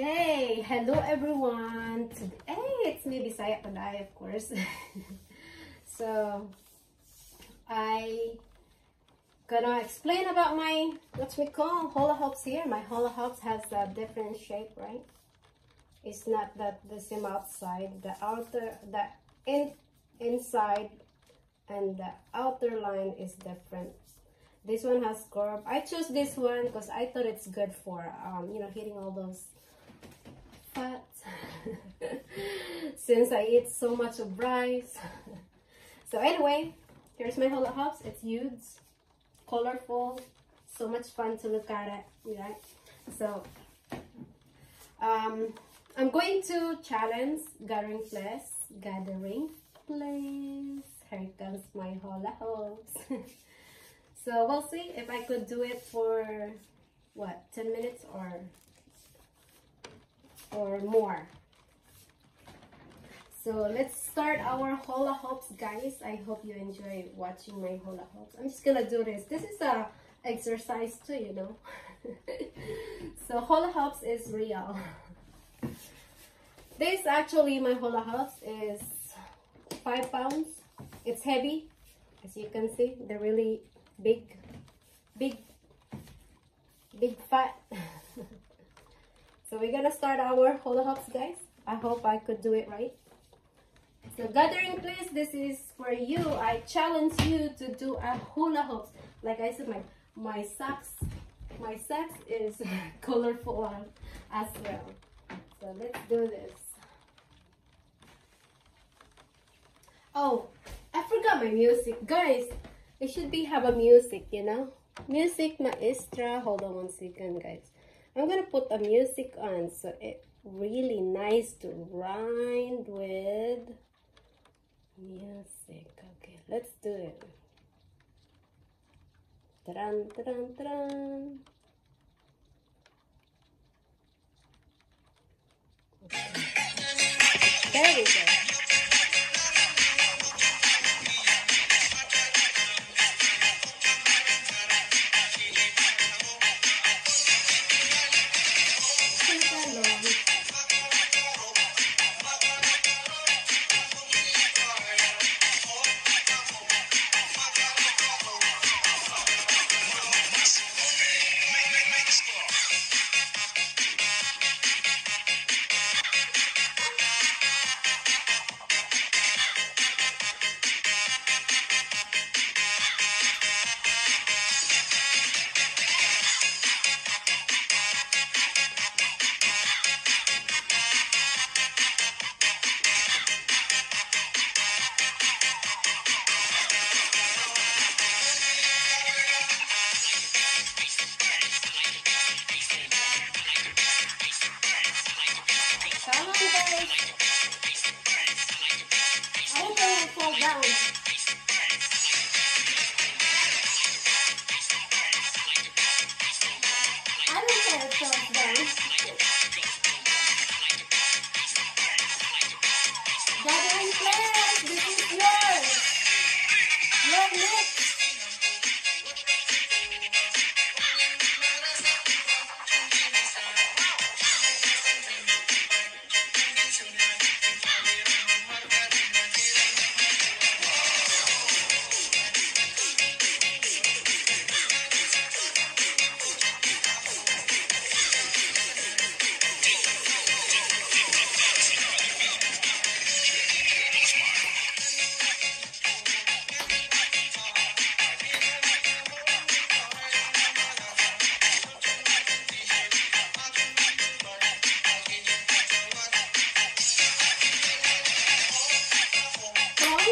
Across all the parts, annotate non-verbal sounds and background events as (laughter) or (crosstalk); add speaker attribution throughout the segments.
Speaker 1: Okay, hello everyone. Today it's me Bisaya TaDay, of course. (laughs) so I gonna explain about my what we call hula hoops here. My hula hoops has a different shape, right? It's not that the same outside. The outer, the in inside, and the outer line is different. This one has curve. I chose this one because I thought it's good for um, you know hitting all those fat. (laughs) Since I eat so much of rice. (laughs) so anyway, here's my hula hoops. It's huge, colorful, so much fun to look at it. Right? So um, I'm going to challenge gathering place. Gathering place. Here comes my hula hoops. (laughs) So we'll see if I could do it for what 10 minutes or or more. So let's start our hula hoops guys. I hope you enjoy watching my hula hoops. I'm just gonna do this. This is a exercise too, you know. (laughs) so hula hoops is real. (laughs) This actually my hula hoops is five pounds. It's heavy, as you can see. They're really big, big, big fat. (laughs) so we're gonna start our hula hoops, guys. I hope I could do it right. So gathering place, this is for you. I challenge you to do a hula hoops. Like I said, my my socks, my socks is (laughs) colorful one as well. So let's do this. Oh, I forgot my music, guys. It should be have a music, you know? Music maestra. Hold on one second, guys. I'm gonna put a music on so it really nice to rhyme with music. Okay, let's do it. Tran, tran, tran. Okay. There we go.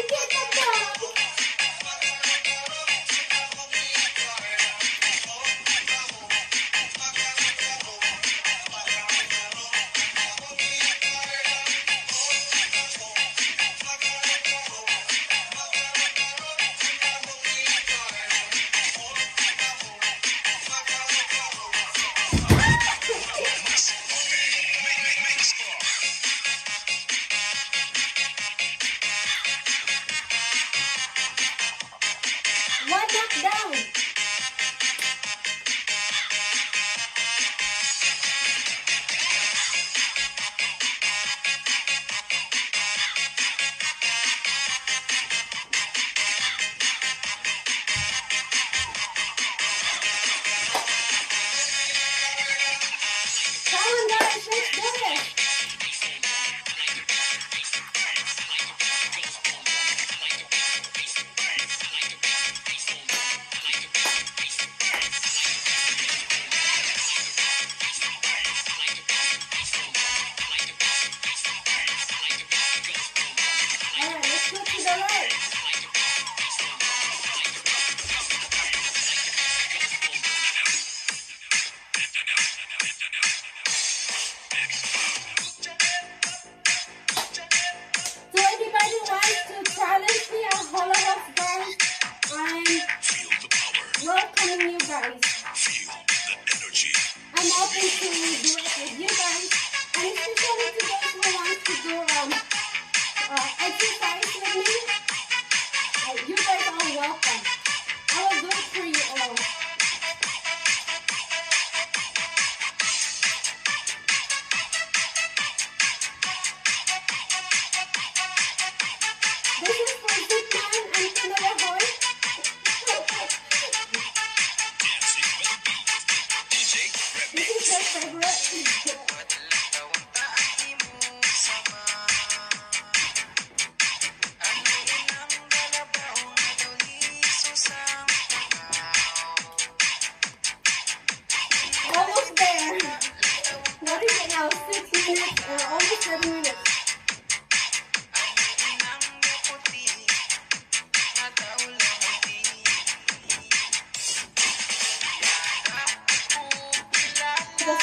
Speaker 1: get the dog.
Speaker 2: you guys. I'm open to do it with you guys. And especially to those want to do um, uh, exercise.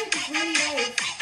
Speaker 2: Thank you, nice.